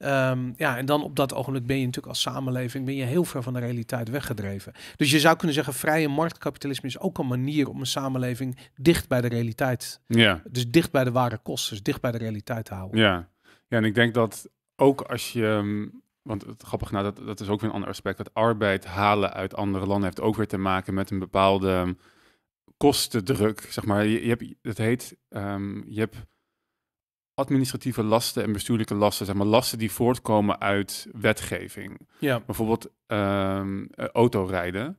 Ehm, ja, en dan op dat ogenblik ben je natuurlijk als samenleving ben je heel ver van de realiteit weggedreven. Dus je zou kunnen zeggen, vrije marktkapitalisme is ook een manier om een samenleving dicht bij de realiteit, Ja. dus dicht bij de ware kosten, dus dicht bij de realiteit te houden. Ja. ja, en ik denk dat ook als je, ehm, want het grappige, nou, dat, dat is ook weer een ander aspect. Dat arbeid halen uit andere landen heeft ook weer te maken met een bepaalde kostendruk. Zeg maar, je, je hebt, het heet, ehm, je hebt administratieve lasten en bestuurlijke lasten, zeg maar lasten die voortkomen uit wetgeving. Ja. Bijvoorbeeld um, autorijden.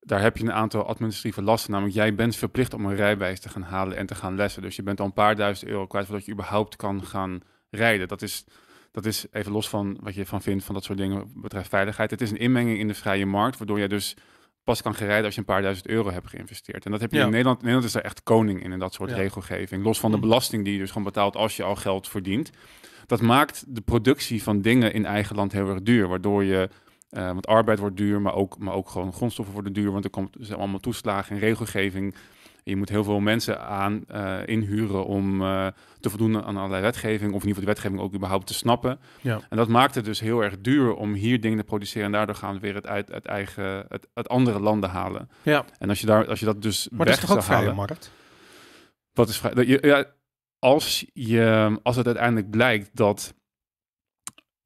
Daar heb je een aantal administratieve lasten. Namelijk, jij bent verplicht om een rijbewijs te gaan halen en te gaan lessen. Dus je bent al een paar duizend euro kwijt voordat je überhaupt kan gaan rijden. Dat is, dat is even los van wat je van vindt van dat soort dingen betreft veiligheid. Het is een inmenging in de vrije markt, waardoor jij dus pas kan gerijden als je een paar duizend euro hebt geïnvesteerd. En dat heb je in Nederland. Nederland is er echt koning in, in dat soort regelgeving. Los van de mm. belasting die je dus gewoon betaalt als je al geld verdient. Dat maakt de productie van dingen in eigen land heel erg duur. Waardoor je, uh, want arbeid wordt duur, maar ook, maar ook gewoon grondstoffen worden duur. Want er komt er zijn allemaal toeslagen en regelgeving je moet heel veel mensen aan uh, inhuren om uh, te voldoen aan allerlei wetgeving, of in ieder geval de wetgeving ook überhaupt te snappen. Ja. En dat maakt het dus heel erg duur om hier dingen te produceren. En daardoor gaan we weer het uit, het eigen, het, het andere landen halen. Ja. En als je, daar, als je dat dus. Maar dat is toch ook vrije markt? Wat is vrij? Ja, als, je, als het uiteindelijk blijkt dat.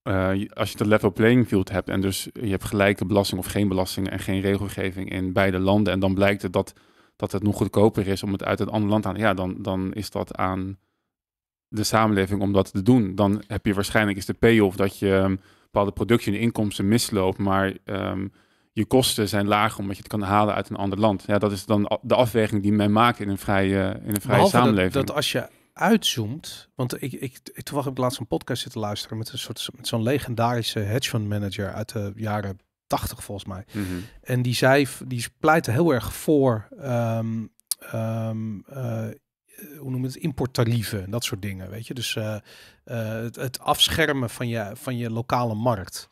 Uh, als je de level playing field hebt en dus je hebt gelijke belasting of geen belasting en geen regelgeving in beide landen en dan blijkt het dat dat het nog goedkoper is om het uit het andere land te halen, ja, dan, dan is dat aan de samenleving om dat te doen. Dan heb je waarschijnlijk is de payoff dat je um, bepaalde productie en inkomsten misloopt, maar um, je kosten zijn lager omdat je het kan halen uit een ander land. Ja, dat is dan de afweging die men maakt in een vrije, in een vrije samenleving. Dat, dat als je uitzoomt, want ik, ik, ik toevallig heb ik laatst een podcast zitten luisteren met een soort met zo'n legendarische hedge fund manager uit de jaren 80 volgens mij. Mhm. En die zei, die pleitte heel erg voor, um, um, uh, hoe noem je het, importtarieven en dat soort dingen, weet je. Dus uh, uh, het, het, afschermen van je, van je lokale markt.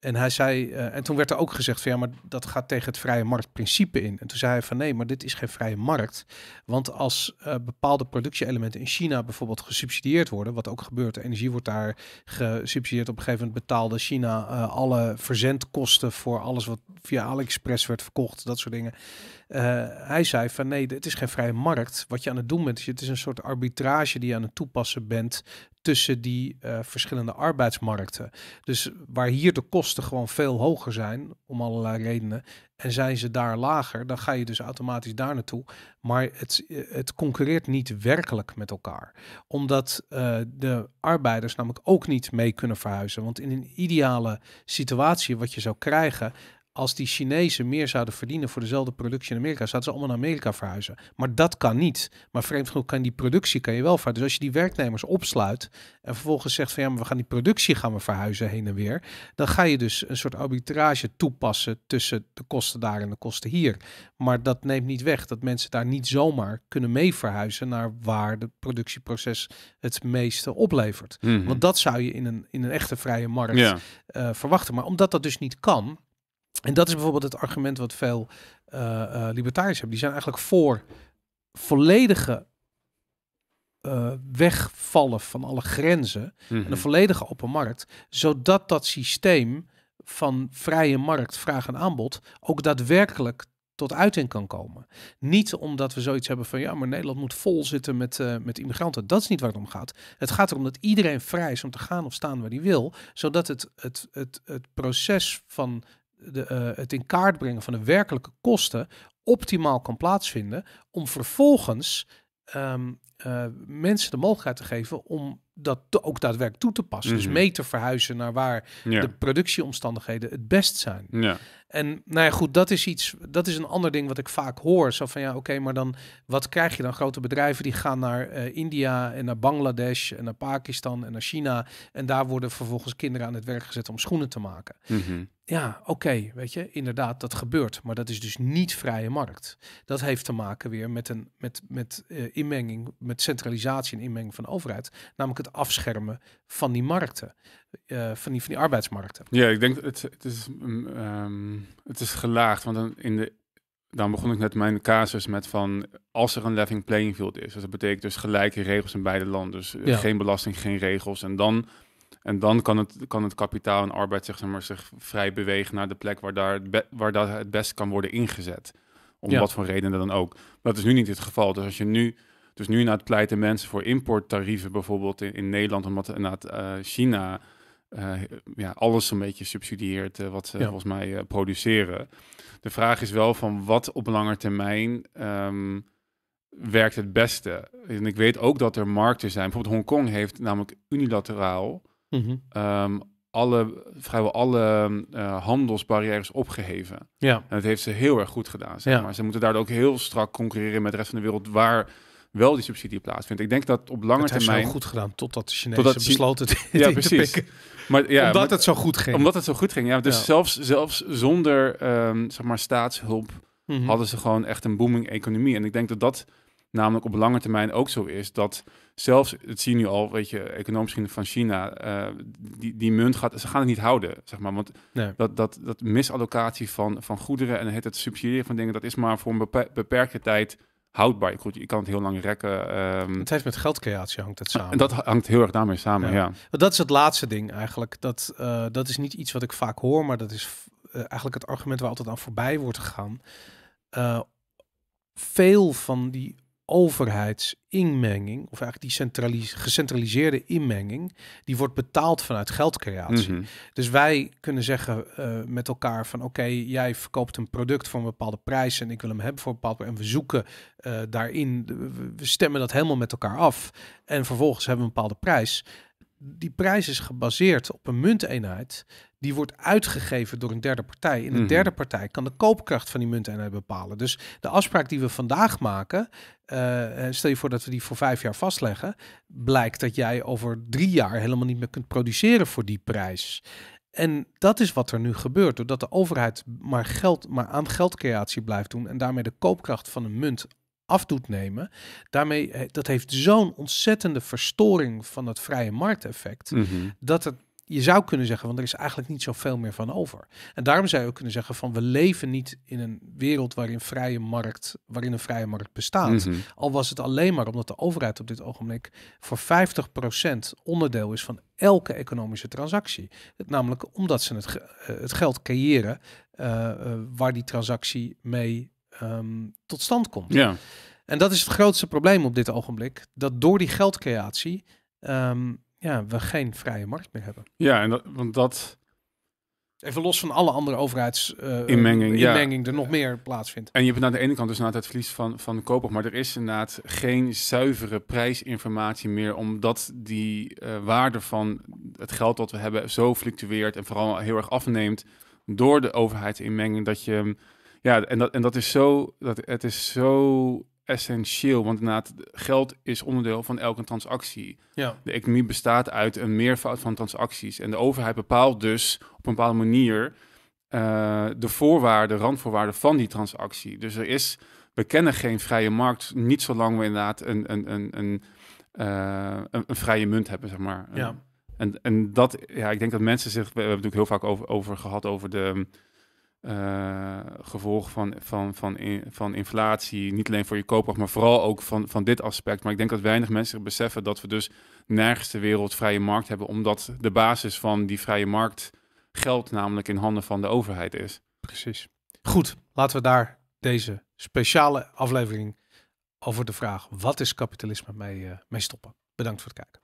En hij zei, uh, en toen werd er ook gezegd van ja, maar dat gaat tegen het vrije marktprincipe in. En toen zei hij van nee, maar dit is geen vrije markt. Want als uh, bepaalde productieelementen in China bijvoorbeeld gesubsidieerd worden, wat ook gebeurt, energie wordt daar gesubsidieerd. Op een gegeven moment betaalde China uh, alle verzendkosten voor alles wat via AliExpress werd verkocht, dat soort dingen. Hij zei van nee, het is geen vrije markt. Wat je aan het doen bent, het is een soort arbitrage die je aan het toepassen bent tussen die uh, verschillende arbeidsmarkten. Dus waar hier de kosten gewoon veel hoger zijn, om allerlei redenen, en zijn ze daar lager, dan ga je dus automatisch daar naartoe. Maar het, het concurreert niet werkelijk met elkaar, omdat de arbeiders namelijk ook niet mee kunnen verhuizen. Want in een ideale situatie, wat je zou krijgen, als die Chinezen meer zouden verdienen voor dezelfde productie in Amerika, zouden ze allemaal naar Amerika verhuizen. Maar dat kan niet. Maar vreemd genoeg kan die productie kan je wel verhuizen. Dus als je die werknemers opsluit en vervolgens zegt van ja, maar we gaan die productie gaan we verhuizen heen en weer, dan ga je dus een soort arbitrage toepassen tussen de kosten daar en de kosten hier. Maar dat neemt niet weg dat mensen daar niet zomaar kunnen mee verhuizen naar waar de productieproces het meeste oplevert. Mhm. Want dat zou je in een, in een echte vrije markt ja. uh, verwachten. Maar omdat dat dus niet kan, en dat is bijvoorbeeld het argument wat veel uh, uh, libertariërs hebben. Die zijn eigenlijk voor volledige uh, wegvallen van alle grenzen mm -hmm. en een mhm. volledige open markt, zodat dat systeem van vrije markt, vraag en aanbod ook daadwerkelijk tot uiting kan komen. Niet omdat we zoiets hebben van ja, maar Nederland moet vol zitten met, uh, met immigranten. Dat is niet waar het om gaat. Het gaat erom dat iedereen vrij is om te gaan of staan waar hij wil, zodat het, het, het, het proces van de, uh, het in kaart brengen van de werkelijke kosten optimaal kan plaatsvinden, om vervolgens um, uh, mensen de mogelijkheid te geven om dat ook daadwerkelijk toe te passen. Dus mhm. mee te verhuizen naar waar ja. de productieomstandigheden het best zijn. Ja. En nou ja, goed, dat is iets, dat is een ander ding wat ik vaak hoor. Zo van ja, oké, maar dan wat krijg je dan? Grote bedrijven die gaan naar uh, India en naar Bangladesh en naar Pakistan en naar China. En daar worden vervolgens kinderen aan het werk gezet om schoenen te maken. Mm -hmm. Ja, oké, weet je, inderdaad, dat gebeurt. Maar dat is dus niet vrije markt. Dat heeft te maken weer met een met, met uh, inmenging, met centralisatie en inmenging van de overheid. Namelijk het afschermen van die markten, uh, van, die, van die arbeidsmarkten. Ja, ik denk het, het is um, het is gelaagd. Want dan in de dan begon ik net mijn casus met van als er een leveling playing field is. Dus dat betekent dus gelijke regels in beide landen. Dus ja. geen belasting, geen regels. En dan en dan kan het, kan het kapitaal en arbeid zeg maar, zich vrij bewegen naar de plek waar, daar het, waar dat het best kan worden ingezet. Om wat voor redenen dan ook. Maar dat is nu niet het geval. Dus als je nu, dus nu naar het pleiten mensen voor importtarieven bijvoorbeeld in, in Nederland, omdat inderdaad uh, China eh, ja, alles een beetje subsidieert eh, wat ze Ja. volgens mij eh, produceren. De vraag is wel van wat op lange termijn ehm, werkt het beste. En ik weet ook dat er markten zijn. Bijvoorbeeld Hongkong heeft namelijk unilateraal Mhm. ehm, alle, vrijwel alle eh, handelsbarrières opgeheven. Ja, En dat heeft ze heel erg goed gedaan. Zeg Ja. maar. Ze moeten daardoor ook heel strak concurreren met de rest van de wereld waar wel die subsidie plaatsvindt. Ik denk dat op lange het termijn. zo goed gedaan totdat de Chinezen Totdat besloten dit Ja, te precies. pikken. Maar, ja, omdat maar- het zo goed ging. omdat het zo goed ging. Ja, dus Ja. Zelfs, zelfs zonder ehm, zeg maar staatshulp Mhm. hadden ze gewoon echt een booming economie. En ik denk dat dat namelijk op lange termijn ook zo is. Dat zelfs, het zie je nu al, weet je, economisch van China, eh, die, die munt gaat, ze gaan het niet houden, zeg maar. Want Nee. dat, dat, dat misallocatie van, van goederen en het, het subsidiëren van dingen, dat is maar voor een bepe- beperkte tijd houdbaar. Goed, je kan het heel lang rekken. ehm, Het heeft met geldcreatie hangt het samen. en dat hangt heel erg daarmee samen, Ja. dat is het laatste ding eigenlijk. Dat, eh, dat is niet iets wat ik vaak hoor, maar dat is eh, eigenlijk het argument waar altijd aan voorbij wordt gegaan. Eh, veel van die overheidsinmenging, of eigenlijk die centralis- gecentraliseerde inmenging, die wordt betaald vanuit geldcreatie. Mhm. Dus wij kunnen zeggen eh, met elkaar van oké, jij verkoopt een product voor een bepaalde prijs en ik wil hem hebben voor een bepaald prijs. En we zoeken eh, daarin, we- we stemmen dat helemaal met elkaar af. En vervolgens hebben we een bepaalde prijs. Die prijs is gebaseerd op een munteenheid. Die wordt uitgegeven door een derde partij. En de Mhm. derde partij kan de koopkracht van die munteenheid bepalen. Dus de afspraak die we vandaag maken, eh, stel je voor dat we die voor vijf jaar vastleggen, blijkt dat jij over drie jaar helemaal niet meer kunt produceren voor die prijs. En dat is wat er nu gebeurt, doordat de overheid maar, geld, maar aan geldcreatie blijft doen en daarmee de koopkracht van een munt af doet nemen. Daarmee, eh, dat heeft zo'n ontzettende verstoring van het vrije markteffect, Mhm. dat het, je zou kunnen zeggen, want er is eigenlijk niet zoveel meer van over. En daarom zou je ook kunnen zeggen van we leven niet in een wereld waarin vrije markt, waarin een vrije markt bestaat. Mhm. Al was het alleen maar omdat de overheid op dit ogenblik voor 50% onderdeel is van elke economische transactie. Het, namelijk omdat ze het, eh, het geld creëren eh, waar die transactie mee ehm, tot stand komt. Ja. En dat is het grootste probleem op dit ogenblik. Dat door die geldcreatie ehm, ja, we geen vrije markt meer hebben. ja, en dat, want dat, Even los van alle andere overheids eh, Inmenging, ja. inmenging er nog meer plaatsvindt. En je hebt aan de ene kant dus inderdaad het verlies van, van de koper, maar er is inderdaad geen zuivere prijsinformatie meer, omdat die eh, waarde van het geld dat we hebben zo fluctueert en vooral heel erg afneemt door de overheidsinmenging, dat je, ja, en dat, en dat is zo, dat, het is zo essentieel, want inderdaad, geld is onderdeel van elke transactie. Ja. De economie bestaat uit een meervoud van transacties. En de overheid bepaalt dus op een bepaalde manier eh, de voorwaarden, randvoorwaarden van die transactie. Dus er is, we kennen geen vrije markt, niet zolang we inderdaad een, een, een, een, eh, een, een vrije munt hebben, zeg maar. Ja. En, en dat, ja, ik denk dat mensen zich, we hebben het natuurlijk heel vaak over, over gehad over de eh, gevolgen van, van, van, van inflatie, niet alleen voor je koopkracht, maar vooral ook van, van dit aspect. Maar ik denk dat weinig mensen beseffen dat we dus nergens ter wereld vrije markt hebben, omdat de basis van die vrije markt geld namelijk in handen van de overheid is. Precies. Goed, laten we daar deze speciale aflevering over de vraag wat is kapitalisme mee, eh, mee stoppen. Bedankt voor het kijken.